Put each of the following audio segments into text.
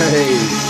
Hey.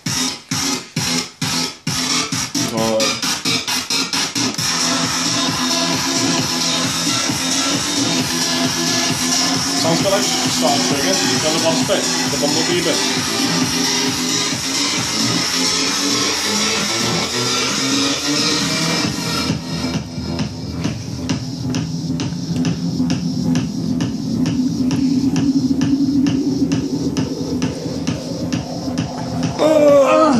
Sounds good like Star Trek, eh? You know the boss bit, the bumblebee bit. Oh,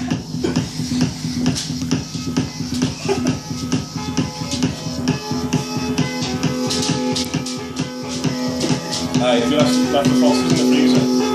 ai, if you have some sacrifices in